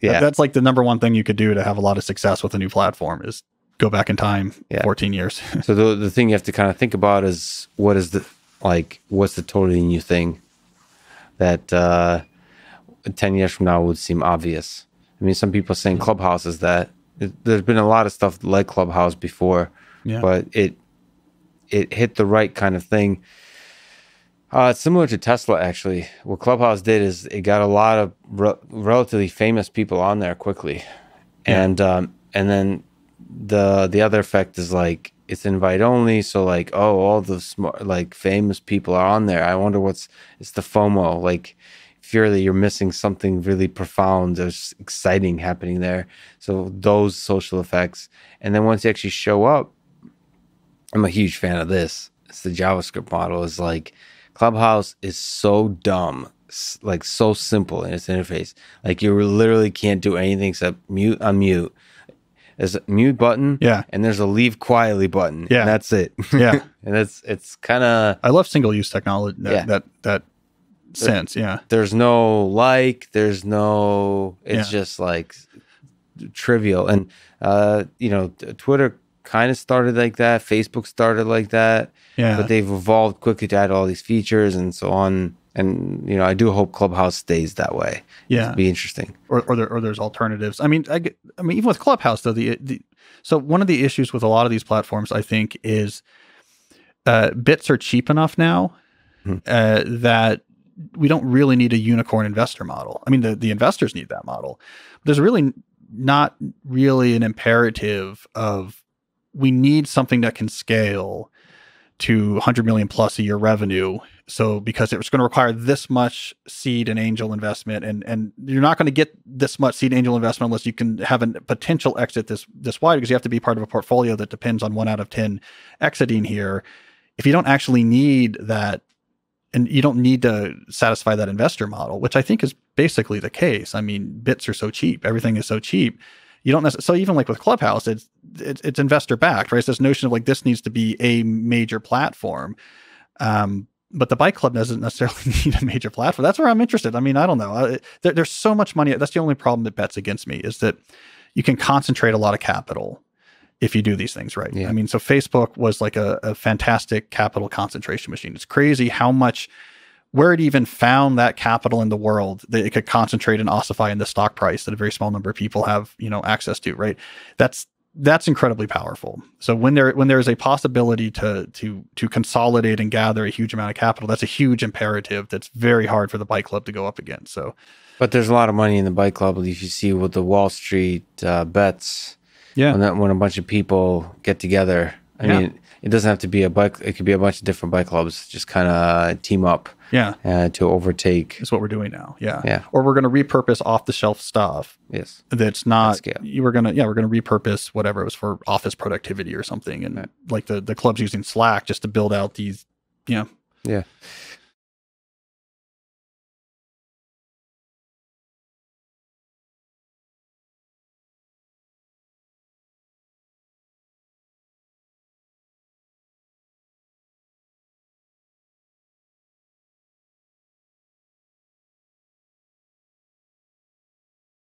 Yeah. That- that's like the number one thing you could do to have a lot of success with a new platform is go back in time Yeah. 14 years. So the the thing you have to kind of think about is what is the like what's the totally new thing that uh, ten years from now would seem obvious. I mean, some people saying Clubhouse is that. It- There's been a lot of stuff like Clubhouse before, yeah. but it it hit the right kind of thing. Uh, it's similar to Tesla, actually. What Clubhouse did is it got a lot of re- relatively famous people on there quickly, Yeah. and um, and then the the other effect is like it's invite only. So like, oh, all the smart like famous people are on there. I wonder what's it's the FOMO. Like, fear that you're missing something really profound or exciting happening there. So those social effects, and then once you actually show up, I'm a huge fan of this. It's the JavaScript model. Is like Clubhouse is so dumb, like so simple in its interface. Like you literally can't do anything except mute, unmute. There's a mute button, Yeah. and there's a leave quietly button, Yeah. and that's it. Yeah. and it's it's kind of I love single use technology. That, Yeah. that, that sense. Yeah. there's no like, there's no. It's Yeah. just like trivial, and uh, you know, Twitter kind of started like that. Facebook started like that. Yeah. but they've evolved quickly to add all these features and so on. And you know, I do hope Clubhouse stays that way. yeah. It'd be interesting. or or, there, or there's alternatives. I mean, I, get- I mean, even with Clubhouse though, the, the so one of the issues with a lot of these platforms, I think, is uh, bits are cheap enough now Mhm. uh, that we don't really need a unicorn investor model. I mean, the the investors need that model. There's really not really an imperative of we need something that can scale to 100 million plus a year revenue. So because it's going to require this much seed and angel investment and and you're not going to get this much seed angel investment unless you can have a potential exit this this wide because you have to be part of a portfolio that depends on 1 out of 10 exiting here. If you don't actually need that and you don't need to satisfy that investor model which i think is basically the case. I mean bits are so cheap. Everything is so cheap you don't necessarily so even like with clubhouse it's it's, it's investor backed right? It's this notion of like this needs to be a major platform um but the bike club doesn't necessarily need a major platform. That's where i'm interested. I mean i don't know. I, there, there's so much money. That's the only problem that bets against me is that you can concentrate a lot of capital if you do these things right. Yeah. i mean so facebook was like a, a fantastic capital concentration machine. It's crazy how much where it even found that capital in the world that it could concentrate and ossify in the stock price that a very small number of people have you know access to right? That's that's incredibly powerful. So when there when there is a possibility to to to consolidate and gather a huge amount of capital that's a huge imperative that's very hard for the bike club to go up against. So But there's a lot of money in the bike club. If you see with the Wall Street uh, bets, yeah. when that when a bunch of people get together, I Yeah. mean, it doesn't have to be a bike. It could be a bunch of different bike clubs just kind of team up yeah uh, to overtake. is what we're doing now yeah Yeah. or we're going to repurpose off the shelf stuff Yes. that's not you were gonna yeah we're gonna repurpose whatever it was for office productivity or something and Right. like the the clubs using slack just to build out these yeah Yeah.